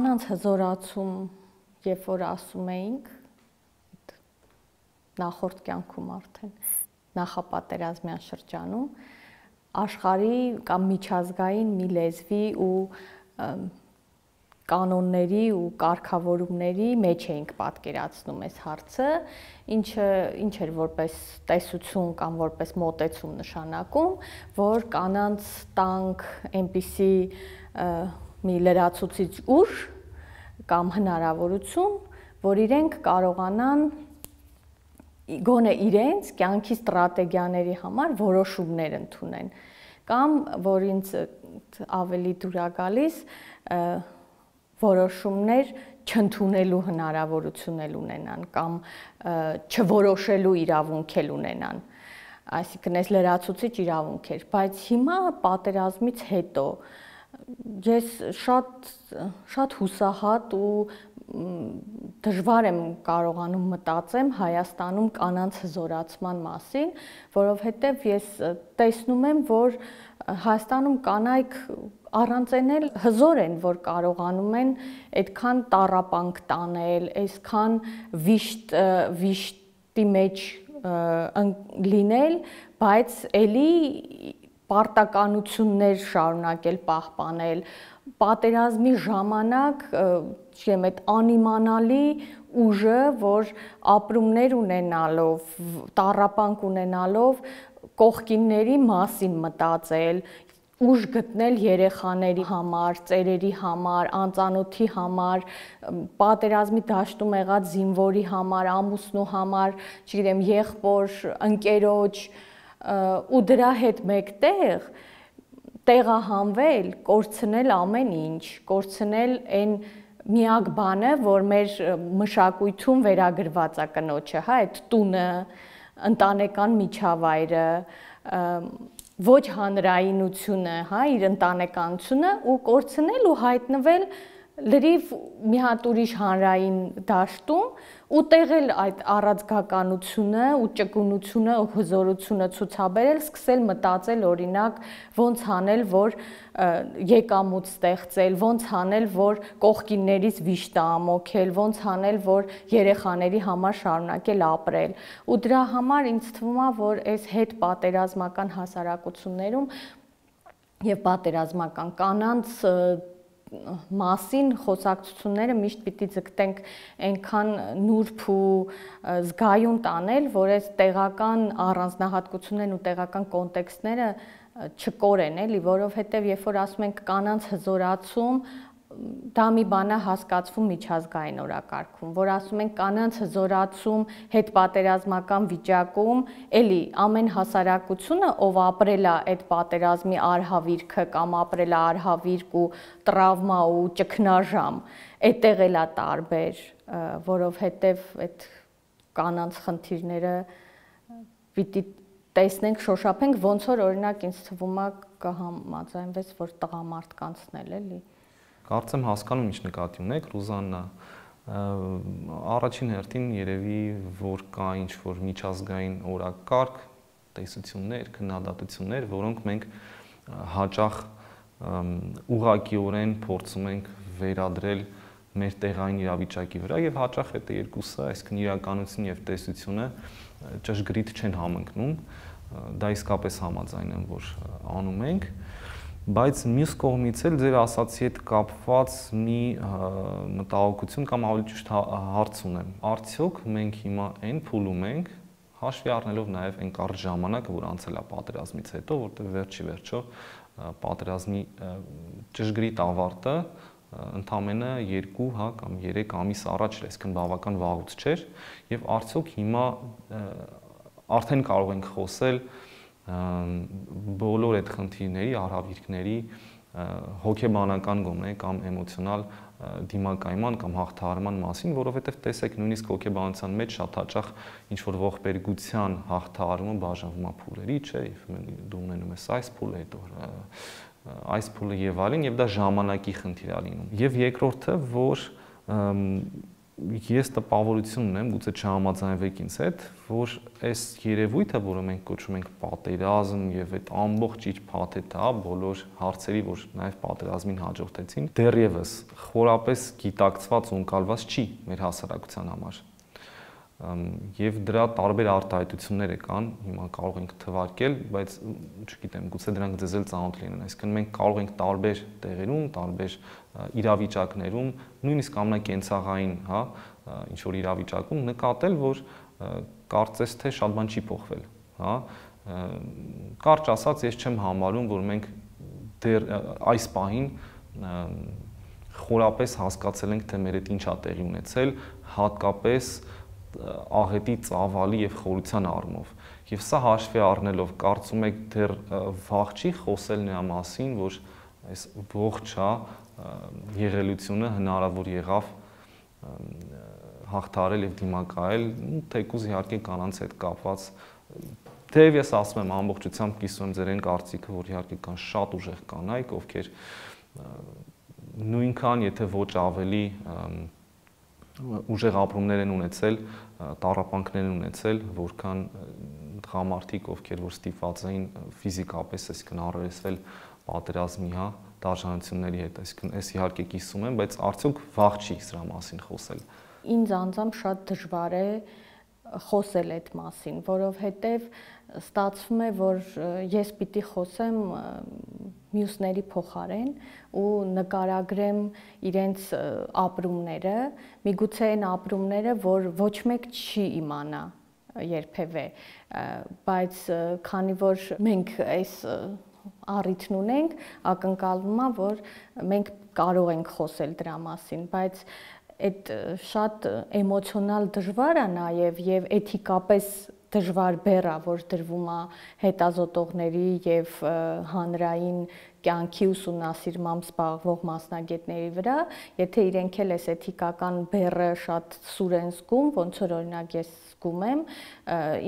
կանանց հզորացում, երբ որ ասում էինք նախորդ կյանքում արդեն նախապատերազմյան շրջանում աշխարհի կամ միջազգային մի լեզվի ու կանոնների ու կարգավորումների մեջ էինք պատկերացնում այս հարցը, ինչը ինչ էր որպես տեսություն կամ որպես մոտեցում նշանակում, որ կանանց տանք այնպիսի մի լրացուցիչ ուժ կամ հնարավորություն, որ իրենք կարողանան գոնե իրենց կյանքի ստրատեգիաների համար որոշումներ ընդունեն կամ որ ինձ ավելի դուր է գալիս որոշումներ չընդունելու հնարավորություն էլ ունենան կամ չորոշելու իրավունք էլ ունենան այսինքն այս լրացուցիչ իրավունք էր բայց հիմա պատերազմից հետո ես շատ շատ հուսահատ ու դժվար եմ կարողանում մտածեմ Հայաստանում կանանց հզորացման մասին, որովհետև ես տեսնում եմ, որ Հայաստանում կանայք առանց էնել հզոր են, որ կարողանում են այդքան տարապանք տանել, այսքան վիշտ վիշտի մեջ լինել, բայց ելի պարտականություններ շարունակել պահպանել պատերազմի ժամանակ չեմ այդ անիմանալի ուժը, որ ապրումներ ունենալով, տարապանք ունենալով կողքինների մասին մտածել, ուժ գտնել երեխաների համար, ծերերի համար, անծանոթի համար, պատերազմի դաշտում եղած զինվորի համար, ամուսնու համար, չգիտեմ, եղբոր, ընկերոջ ու դրա հետ մեկտեղ տեղահանվել, կորցնել ամեն ինչ, կորցնել այն միակ բանը, որ մեր մշակույթում վերագրված է կնոջը, հա, այդ տունը, ընտանեկան միջավայրը, ոչ հանրայինությունը, հա, իր ընտանեկանությունը ու կորցնել ու հայտնվել լրիվ մի հատ ուրիշ հանրային դաշտում ու տեղել այդ առածգականությունը ու ճկունությունը ու հզորությունը ցուցաբերել, սկսել մտածել օրինակ ոնց անել, որ եկամուտ ստեղծել, ոնց անել, որ կողքիններից վիշտը ամոքել, ոնց անել, որ երեխաների համար շարունակել ապրել։ Ու դրա համար ինձ թվում է, որ այս հետ պատերազմական հասարակություններում եւ պատերազմական կանանց մասին խոսակցությունները միշտ պիտի ձգտենք այնքան նուրբ ու զգայուն տանել, որ այս տեղական առանձնահատկություններն ու տեղական կոնտեքստները չկորեն, էլի, որովհետև երբ որ ասում ենք կանանց հզորացում, դա մի բան է հասկացվում միջազգային օրակարգում, որ ասում են կանանց հզորացում հետ պատերազմական վիճակում, էլի ամեն հասարակությունը, ով ապրել է այդ պատերազմի արհավիրքը կամ ապրել է արհավիրք ու տրավմա ու ճգնաժամ, այդտեղ էլ է տարբեր, որովհետև այդ կանանց խնդիրները պիտի տեսնենք, շոշափենք, ոնց որ օրինակ ինձ թվում է կհամաձայնվեց, որ տղամարդկանցն էլ էլի Կարծեմ հասկանում ինչ նկատի ունեք, Ռուզաննա։ Առաջին հերթին երևի որ կա ինչ որ միջազգային օրակարգ, տեսություններ, քննադատություններ, որոնք մենք հաճախ ուղակիորեն փորձում ենք վերադրել մեր տեղային իրավիճակի վրա եւ հաճախ այդ երկուսը, այսինքն իրականություն եւ տեսությունը ճշգրիտ չեն համընկնում։ Դա իսկապես համաձայն եմ, որ անում ենք բայց մյուս կողմից էլ ձեր ասացի հետ կապված մի մտահոգություն կամ ավելի ճիշտ հարց ունեմ։ Արդյոք մենք հիմա այն փուլում ենք հաշվի առնելով նաև այն կարճ ժամանակը, որ անցել է պատերազմից հետո, որտեղ վերջի վերջո պատերազմի ճշգրիտ ավարտը ընդամենը 2 հա կամ 3 ամիս առաջ էր, այսինքն բավական վաղուց չէր, եւ արդյոք հիմա արդեն կարող ենք խոսել բոլոր այդ խնդիրների, արհավիրքների հոգեբանական գոմե կամ էմոցիոնալ դիմակայման կամ հաղթահարման մասին, որովհետև տեսեք նույնիսկ հոգեբանության մեջ շատ հաճախ ինչ որ ողբերգության հաղթահարումը բաժանվում է փուլերի, չէ, դու ունենում ես այս փուլը, հետո այս փուլը եւ այլն, եւ դա ժամանակի խնդիր է լինում։ Եվ երկրորդը, որ ես տպավորություն ունեմ, գուցե չհամաձայնվեք ինձ հետ, որ այս երևույթը, որը մենք կոչում ենք պատերազմ եւ այդ ամբողջ իր փաթեթը, բոլոր հարցերի, որ նաեւ պատերազմին հաջորդեցին, դեռևս խորապես գիտակցված ու ընկալված չի մեր հասարակության համար եւ դրա տարբեր արտահայտություններ կան, հիմա կարող ենք թվարկել, բայց չգիտեմ, գուցե դրանք ձեզ էլ ծանոթ լինեն, այսինքն մենք կարող ենք տարբեր տեղերում, տարբեր իրավիճակներում, նույնիսկ ամենակենցաղային, հա, ինչ որ իրավիճակում նկատել, որ կարծես թե շատ բան չի փոխվել, հա։ Կարճ ասած, ես չեմ համարում, որ մենք դեռ այս պահին խորապես հասկացել ենք, թե մեր հետ ինչա տեղի ունեցել, հատկապես աղետի ծավալի եւ խորության առումով։ Եվ սա հաշվի առնելով կարծում եք դեռ վաղ չի խոսել նրա մասին, որ այս ողջա եղելությունը հնարավոր եղավ հաղթարել եւ դիմակայել, թեկուզ իհարկե կանանց հետ կապված Թեև ես ասում եմ ամբողջությամբ կիսում եմ ձեր այն կարծիքը, որ իհարկե կան շատ ուժեղ կանայք, ովքեր նույնքան, եթե ոչ ավելի ուժեղ ապրումներ են ունեցել, տարապանքներ են ունեցել, որքան տղամարդիկ, ովքեր որ ստիպված էին ֆիզիկապես, այսինքն առերեսվել պատերազմի, հա, դաշնությունների հետ, այսինքն ես իհարկե կիսում եմ, բայց արդյոք վաղ չի սրա մասին խոսել։ Ինձ անձամբ շատ դժվար է խոսել այդ մասին, որովհետև ստացվում է, որ ես պիտի խոսեմ մյուսների փոխարեն ու նկարագրեմ իրենց ապրումները, միգուցե այն ապրումները, որ ոչ մեկ չի իմանա երբևէ, բայց քանի որ մենք այս առիթն ունենք, ակնկալվում է, որ մենք կարող ենք խոսել դրա մասին, բայց այդ շատ էմոցիոնալ դժվար է նաև եւ էթիկապես դժվար բեռա, որ դրվում է հետազոտողների եւ հանրային կյանքի ուսումնասիրմամբ զբաղվող մասնագետների վրա, եթե իրենք էլ էս էթիկական բեռը շատ սուր են զգում, ոնց որ օրինակ ես զգում եմ,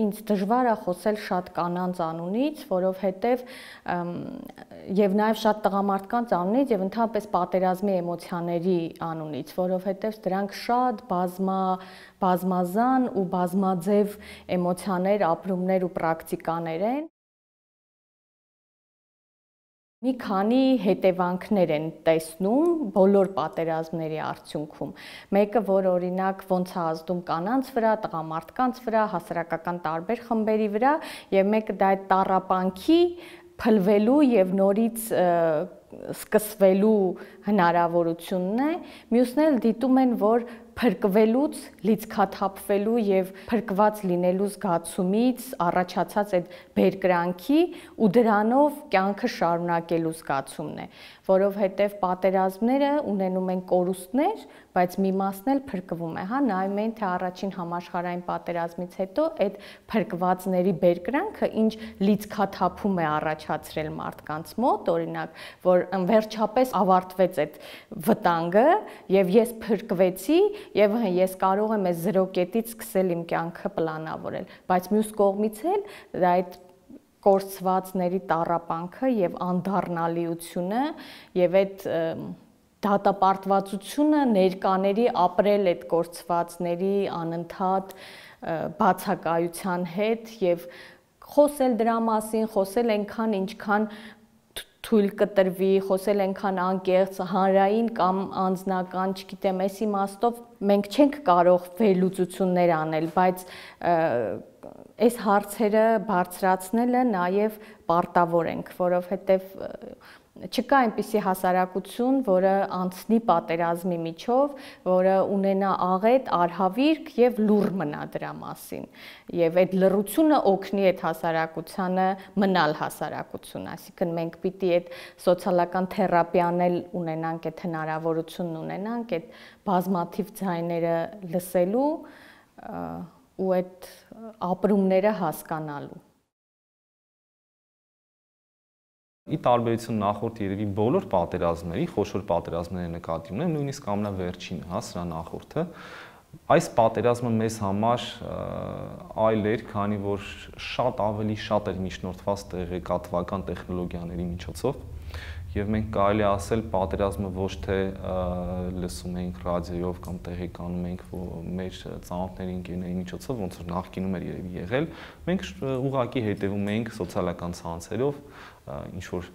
ինձ դժվար է խոսել շատ կանանց անունից, որովհետև եւ նաեւ շատ տղամարդկանց անունից եւ ընդհանրապես պատերազմի էմոցիաների անունից, որովհետև դրանք շատ բազմա բազմազան ու բազմաձև էմոցիաներ, ապրումներ ու պրակտիկաներ են մի քանի հետևանքներ են տեսնում բոլոր պատերազմների արդյունքում։ Մեկը, որ օրինակ ոնց է ազդում կանանց վրա, տղամարդկանց վրա, հասարակական տարբեր խմբերի վրա, եւ մեկը դա այդ տարապանքի փլվելու եւ նորից սկսվելու հնարավորությունն է։ Մյուսն էլ դիտում են, որ փրկվելուց, լիցքաթափվելու եւ փրկված լինելու զգացումից առաջացած այդ բերկրանքի ու դրանով կյանքը շարունակելու զգացումն է, որովհետեւ պատերազմները ունենում են կորուստներ, բայց մի մասն էլ փրկվում է, հա, նայում են թե առաջին համաշխարհային պատերազմից հետո այդ փրկվածների բերկրանքը ինչ լիցքաթափում է առաջացրել մարդկանց մոտ, օրինակ, որ վերջապես ավարտվեց այդ վտանգը եւ ես փրկվեցի եւ ես կարող եմ այս 0 կետից սկսել իմ կյանքը պլանավորել, բայց մյուս կողմից էլ դա այդ կորցվածների տարապանքը եւ անդառնալիությունը եւ այդ դատապարտվածությունը ներկաների ապրել այդ կորցվածների անընդհատ բացակայության հետ եւ խոսել դրա մասին, խոսել այնքան ինչքան թույլ կտրվի, խոսել այնքան անկեղծ հանրային կամ անձնական, չգիտեմ, այս իմաստով մենք չենք կարող վերլուծություններ անել, բայց այս հարցերը բարձրացնելը նաև պարտավոր ենք, որովհետև չկա այնպիսի հասարակություն, որը անցնի պատերազմի միջով, որը ունենա աղետ, արհավիրք եւ լուր մնա դրա մասին։ Եվ այդ լրությունը օգնի այդ հասարակությանը մնալ հասարակություն, այսինքն մենք պիտի այդ սոցիալական թերապիան էլ ունենանք, այդ հնարավորությունն ունենանք, այդ բազմաթիվ ձայները լսելու ու այդ ապրումները հասկանալու Ի տարբերություն նախորդ երևի բոլոր պատերազմների, խոշոր պատերազմների նկատի ունեմ, նույնիսկ ամենավերջինը, հա, սրա նախորդը, այս պատերազմը մեզ համար այլ էր, քանի որ շատ ավելի շատ էր միջնորդված տեղեկատվական տեխնոլոգիաների միջոցով եւ մենք կարելի ասել պատերազմը ոչ թե լսում էինք ռադիոյով կամ տեղի կանում էինք մեր ծանոթների ընկերների միջոցով ոնց որ նախկինում էր երևի եղել մենք ուղակի հետևում էինք սոցիալական ցանցերով ինչ որ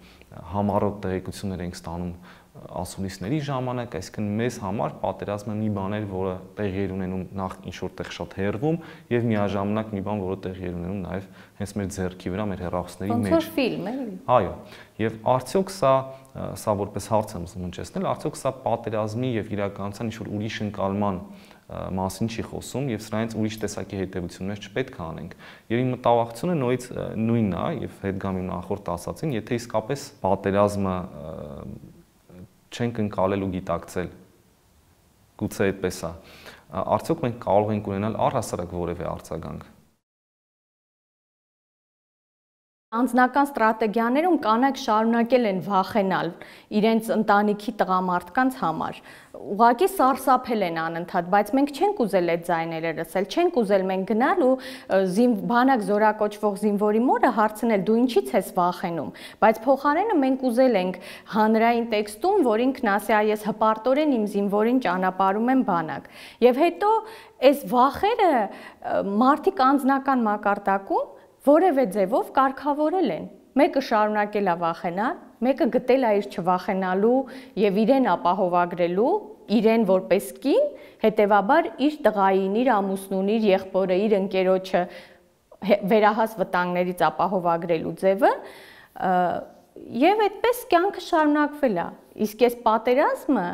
համառոտ տեղեկություններ էինք ստանում ասուլիսների ժամանակ, այսինքն մեզ համար պատերազմը մի բան էր, որը տեղի էր ունենում նախ ինչ որտեղ շատ հերվում եւ միաժամանակ մի բան, որը տեղի էր ունենում նաեւ հենց մեր ձեռքի վրա, մեր հերախոսների մեջ։ Ոնց որ ֆիլմ, էլի։ Այո։ Եվ արդյոք սա սա որպես հարց եմ ուզում հնչեցնել, արդյոք սա պատերազմի եւ իրականության ինչ որ ուրիշ ընկալման մասին չի խոսում եւ սրանից ուրիշ տեսակի հետեւություններ չպետք է անենք։ Եվ իմ մտավախությունը նույնից նույնն է եւ հետ գամ իմ նախորդ ասացին, եթե իսկապես պատերազմը չենք ընկալել ու գիտակցել։ Գուցե այդպես է։ Արդյոք մենք կարող ենք ունենալ առհասարակ որևէ արձագանք Անձնական ստրատեգիաներում կանայք շարունակել են վախենալ իրենց ընտանիքի տղամարդկանց համար։ Ուղղակի սարսափել են անընդհատ, բայց մենք չենք ուզել այդ ձայները լսել, չենք ուզել մենք գնալ ու զին բանակ զորակոչվող զինվորի մորը հարցնել դու ինչի՞ց ես վախենում, բայց փոխարենը մենք ուզել ենք հանրային տեքստում, որ ինքն ասի ես հպարտորեն իմ զինվորին ճանապարհում եմ բանակ։ Եւ հետո այս վախերը մարդիկ անձնական մակարդակում որևէ ձևով կարգավորել են։ Մեկը շարունակել է վախենալ, մեկը գտել է իր չվախենալու եւ իրեն ապահովագրելու, իրեն որպես կին, հետեւաբար իր տղային, իր ամուսնուն, իր եղբորը, իր ընկերոջը վերահաս վտանգներից ապահովագրելու ձևը եւ այդպես կյանքը շարունակվել է։ Իսկ այս պատերազմը,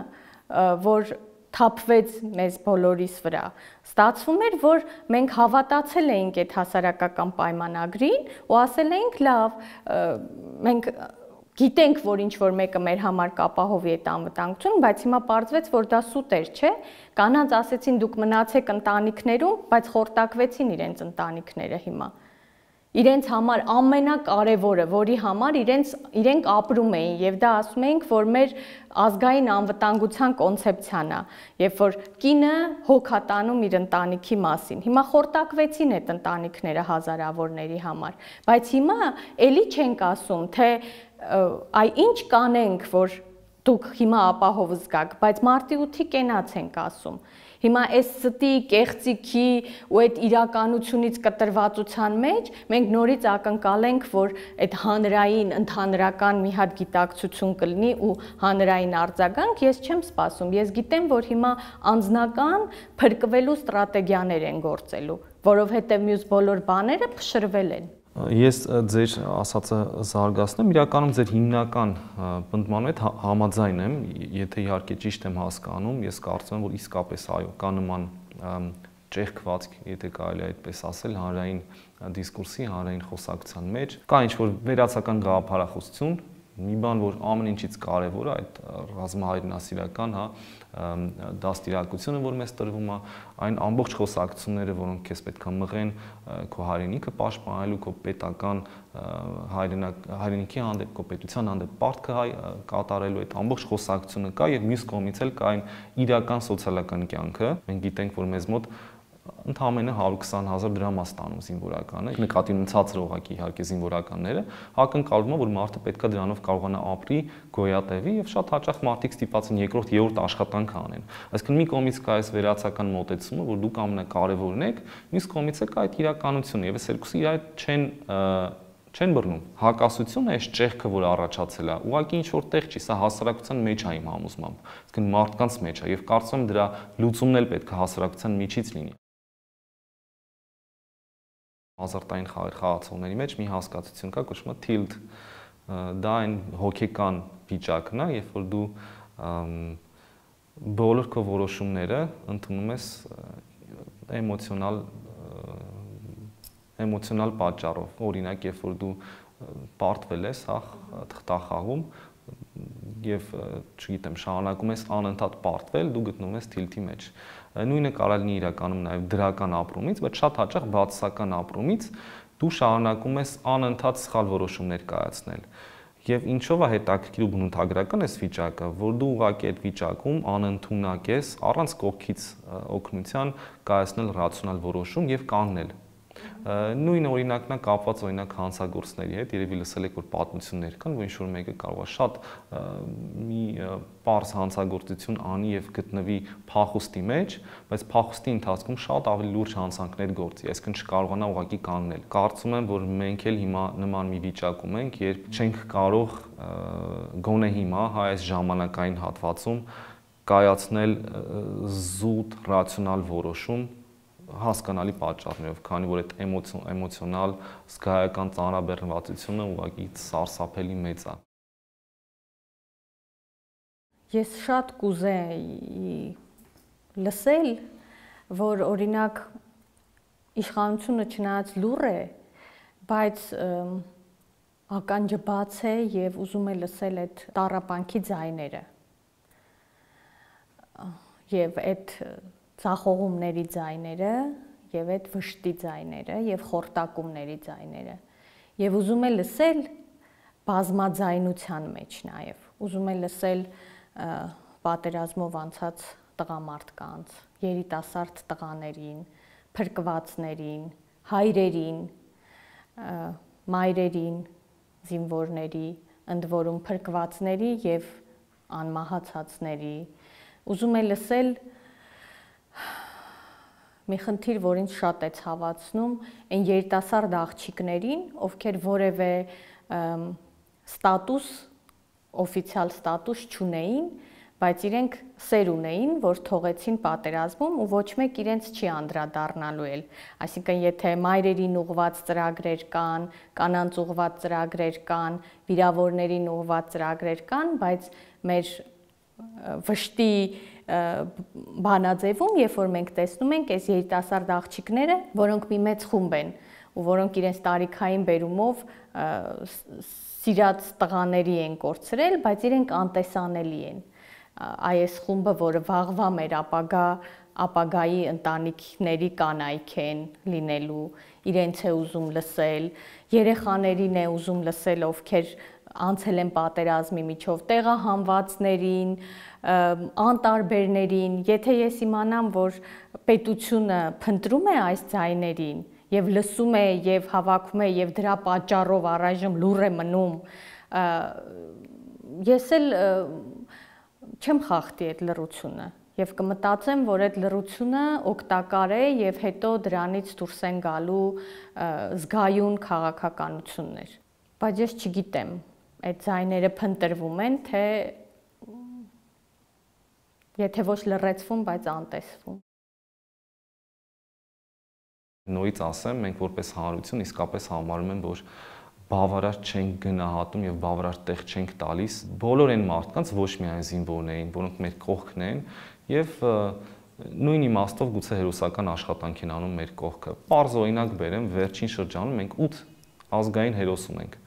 որ թափվեց մեզ բոլորիս վրա։ Ստացվում էր, որ մենք հավատացել էինք այդ հասարակական պայմանագրին ու ասել էինք լավ, մենք գիտենք, որ ինչ որ մեկը մեր համար կապահովի այդ անվտանգություն, բայց հիմա պարզվեց, որ դա սուտ էր, չէ։ Կանանց ասեցին դուք մնացեք ընտանիքներում, բայց խորտակվեցին իրենց ընտանիքները հիմա իրենց համար ամենակարևորը, որի համար իրենց իրենք ապրում էին եւ դա ասում էինք, որ մեր ազգային անվտանգության կոնցեպցիան է, երբ որ կինը հոգատանում իր ընտանիքի մասին։ Հիմա խորտակվեցին այդ ընտանիքները հազարավորների համար, բայց հիմա ելի չենք ասում, թե այ ինչ կանենք, որ դուք հիմա ապահով զգաք, բայց մարտի 8-ի կենաց ենք ասում։ Հիմա այս ստի, կեղծիքի ու այդ իրականությունից կտրվածության մեջ մենք նորից ակնկալենք, որ այդ հանրային, ընդհանրական մի հատ գիտակցություն կլինի ու հանրային արձագանք, ես չեմ սպասում։ Ես գիտեմ, որ հիմա անձնական փրկվելու ստրատեգիաներ են գործելու, որովհետև մյուս բոլոր բաները փշրվել են։ Ես ձեր ասածը զարգացնեմ, իրականում ձեր հիմնական պնդման հետ համաձայն եմ, եթե իհարկե ճիշտ եմ հասկանում, ես կարծում եմ, որ իսկապես այո, կա նման ճեղքվածք, եթե կարելի է այդպես ասել, հանրային դիսկուրսի, հանրային խոսակցության մեջ, կա ինչ որ վերացական գաղափարախոսություն, մի բան, որ ամեն ինչից կարևոր է, այդ ռազմահայրենասիրական, հա, դաստիարակությունը, որ մեզ տրվում է, այն ամբողջ խոսակցությունները, որոնք քեզ պետք է մղեն քո հայրենիքը պաշտպանելու, քո պետական հայրենակ հայրենիքի հանդեպ, քո պետության հանդեպ պարտքը հայ կատարելու այդ ամբողջ խոսակցությունը կա եւ մյուս կողմից էլ կա այն իրական սոցիալական կյանքը։ Մենք գիտենք, որ մեզ մոտ ընդհանրապես 120000 դրամ է ստանում զինվորականը։ Նկատի ունեն ցածր օղակի իհարկե զինվորականները, ակնկալվում է, որ մարդը պետքա դրանով կարողանա ապրի, գոյատևի եւ շատ հաճախ մարդիկ ստիպված են երկրորդ, երրորդ աշխատանք անեն։ Այսինքն մի կողմից կա այս վերացական մոտեցումը, որ դուք ամենակարևորն եք, մյուս կողմից է կա այդ իրականությունը եւ այս երկուսը իրար չեն չեն բռնում։ Հակասությունը այս ճեղքը, որ առաջացել է, ուղղակի ինչ որ տեղ չի, սա հասարակության մեջ է իմ համոզմամբ։ Իսկն մարդկանց մեջ է եւ կարծում եմ դրա լուծումն էլ պետք է հասարակության միջից լինի ազարտային խաղեր խաղացողների մեջ մի հասկացություն կա, կոչվում է tilt։ Դա այն հոգեկան վիճակն է, երբ որ դու բոլոր քո որոշումները ընդունում ես էմոցիոնալ էմոցիոնալ պատճառով։ Օրինակ, երբ որ դու պարտվել ես, հա, թղթախաղում եւ, չգիտեմ, շարունակում ես անընդհատ պարտվել, դու գտնվում ես tilt-ի մեջ նույնը կարող լինի իրականում նաև դրական ապրումից, բայց շատ հաճախ բացասական ապրումից դու շարունակում ես անընդհատ սխալ որոշումներ կայացնել։ Եվ ինչով է հետաքրքիր ու բնութագրական այս վիճակը, որ դու ուղղակի այդ վիճակում անընդունակ ես առանց կողքից օգնության կայացնել ռացիոնալ որոշում եւ կանգնել Նույն օրինակն է կապված օրինակ հանցագործների հետ, երևի լսել եք որ պատմություններ կան, որ ինչ որ մեկը կարող է շատ մի པարզ հանցագործություն անի եւ գտնվի փախուստի մեջ, բայց փախուստի ընթացքում շատ ավելի լուրջ հանցանքներ գործի, այսինքն չկարողանա ուղակի կանգնել։ Կարծում եմ, որ մենք էլ հիմա նման մի վիճակում ենք, երբ չենք կարող գոնե հիմա հայ այս ժամանակային հատվածում կայացնել զուտ ռացիոնալ որոշում հասկանալի պատճառներով, քանի որ այդ էմոցիոնալ զգայական ծանրաբեռնվածությունը ուղղակի սարսափելի մեծ է։ Ես շատ կուզեի լսել, որ օրինակ իշխանությունը չնայած լուր է, բայց ականջը բաց է եւ ուզում է լսել այդ տարապանքի ձայները։ Եվ այդ ցախողումների ձայները եւ այդ վշտի ձայները եւ խորտակումների ձայները եւ ուզում է լսել բազմաձայնության մեջ նաեւ ուզում է լսել պատերազմով անցած տղամարդկանց երիտասարդ տղաներին փրկվածներին հայրերին մայրերին զինվորների ընդ որում փրկվածների եւ անմահացածների ուզում է լսել մի խնդիր, որ ինձ շատ է ցավացնում, այն երիտասարդ աղջիկներին, ովքեր որևէ ստատուս, օֆիցիալ ստատուս չունեին, բայց իրենք սեր ունեին, որ թողեցին պատերազմում ու ոչ մեկ իրենց չի անդրադառնալու էլ։ Այսինքն, եթե մայրերին ուղված ծրագրեր կան, կանանց ուղված ծրագրեր կան, վիրավորներին ուղված ծրագրեր կան, բայց մեր վշտի բանաձևում, երբ որ մենք տեսնում ենք այս երիտասարդ աղջիկները, որոնք մի մեծ խումբ են ու որոնք իրենց տարիքային բերումով սիրած տղաների են կորցրել, բայց իրենք անտեսանելի են։ Այս խումբը, որը վաղվա մեր ապագա ապագայի ընտանիքների կանայք են լինելու, իրենց է ուզում լսել, երեխաներին է ուզում լսել, ովքեր անցել են պատերազմի միջով տեղահանվածներին, անտարբերներին, եթե ես իմանամ, որ պետությունը փնտրում է այս ձայներին եւ լսում է եւ հավաքում է եւ դրա պատճառով առայժմ լուր է մնում, ես էլ չեմ խախտի այդ լրությունը եւ կմտածեմ, որ այդ լրությունը օգտակար է եւ հետո դրանից դուրս են գալու զգայուն քաղաքականություններ։ Բայց ես չգիտեմ, այդ ձայները փնտրվում են, թե եթե ոչ լրացվում, բայց անտեսվում։ Նույնից ասեմ, մենք որպես հանրություն իսկապես համարում ենք, որ բավարար չենք գնահատում եւ բավարար տեղ չենք տալիս բոլոր այն մարդկանց, ոչ միայն զինվորներին, որոնք մեր կողքն են եւ նույն իմաստով գուցե հերոսական աշխատանք են անում մեր կողքը։ Պարզ օրինակ բերեմ, վերջին շրջանում մենք 8 ազգային հերոս ունենք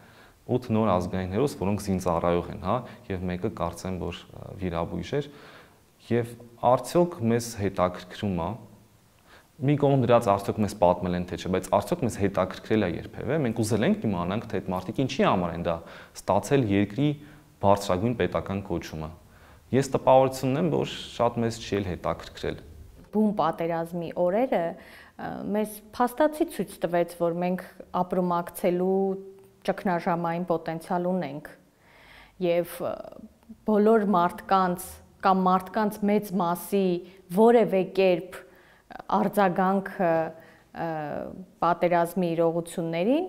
8 նոր ազգային հերոս, որոնք զինծառայող են, հա, եւ մեկը կարծեմ, որ վիրաբույժ էր, Եվ արդյոք մեզ հետաքրքրում է մի կողմ դրած արդյոք մեզ պատմել են թե չէ, բայց արդյոք մեզ հետաքրքրել է երբևէ։ Մենք ուզել ենք իմանանք, թե այդ մարդիկ ինչի համար են դա ստացել երկրի բարձրագույն պետական կոչումը։ Ես տպավորություն ունեմ, որ շատ մեզ չի էլ հետաքրքրել։ Բուն պատերազմի օրերը մեզ փաստացի ցույց տվեց, որ մենք ապրումակցելու ճգնաժամային պոտենցիալ ունենք եւ բոլոր մարդկանց կամ մարդկանց մեծ մասի որևէ կերպ արձագանքը պատերազմի իրողություններին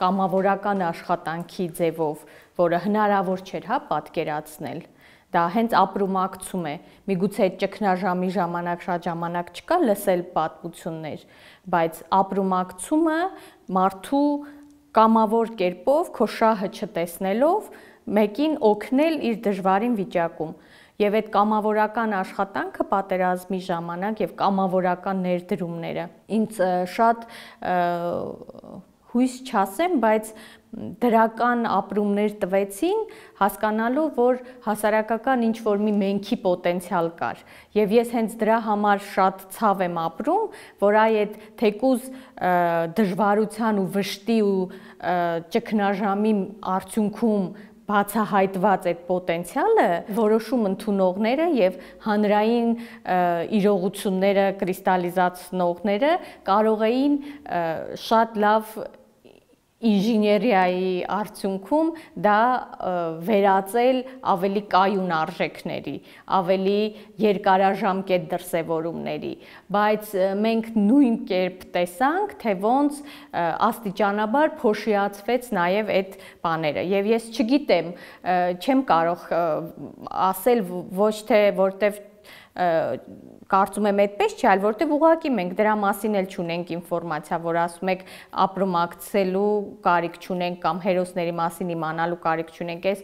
կամավորական աշխատանքի ձևով, որը հնարավոր չէր հա պատկերացնել դա հենց ապրումակցում է միգուցե ճգնաժամի ժամանակ շատ ժամանակ չկա լսել պատմություններ բայց ապրումակցումը մարդու կամավոր կերպով քո շահը չտեսնելով մեկին օգնել իր դժվարին վիճակում Եվ այդ կամավորական աշխատանքը պատերազմի ժամանակ եւ կամավորական ներդրումները ինձ շատ հույս չասեմ, բայց դրական ապրումներ տվեցին, հասկանալու, որ հասարակական ինչ որ մի մենքի պոտենցիալ կար։ Եվ ես հենց դրա համար շատ ցավ եմ ապրում, որ այ այդ թեկուզ դժվարության ու վշտի ու ճգնաժամի արդյունքում բացահայտված այդ պոտենցիալը որոշում ընդունողները եւ հանրային իրողությունները կրիստալիզացնողները կարող էին շատ լավ ինժեներիայի արդյունքում դա վերածել ավելի կայուն արժեքների, ավելի երկարաժամկետ դրսևորումների, բայց մենք նույն կերպ տեսանք, թե ոնց աստիճանաբար փոշիացվեց նաև այդ բաները։ Եվ ես չգիտեմ, չեմ կարող ասել ոչ թե որտեվ կարծում եմ այդպես չի, այլ որտեվ ուղղակի մենք դրա մասին էլ չունենք ինֆորմացիա, որ ասում եք ապրոմակցելու կարիք չունենք կամ հերոսների մասին իմանալու կարիք չունենք։ Այս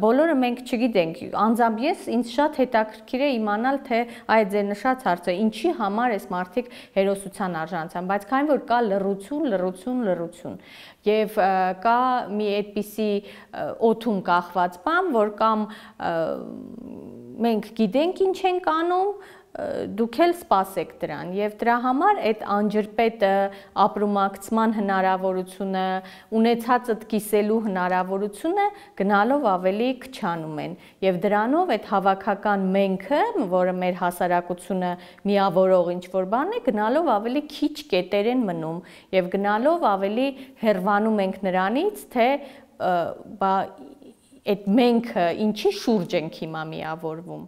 բոլորը մենք չգիտենք։ Անձամբ ես ինձ շատ հետաքրքիր է իմանալ, թե այ ձեր նշած հարցը ինչի համար այս մարդիկ հերոսության արժանացան, բայց քանի որ կա լռություն, լռություն, լռություն եւ կա մի այդպիսի օթում կախված բան, որ կամ մենք գիտենք ինչ ենք անում, անում, ստանում, դուք էլ սпасեք դրան եւ դրա համար այդ անջրպետը ապրումակցման հնարավորությունը ունեցածդ կիսելու հնարավորությունը գնալով ավելի քչանում են եւ դրանով այդ հավաքական մենքը որը մեր հասարակությունը միավորող ինչ որ բան է գնալով ավելի քիչ կետեր են մնում եւ գնալով ավելի հերվանում ենք նրանից թե բա այդ մենքը ինչի շուրջ ենք հիմա միավորվում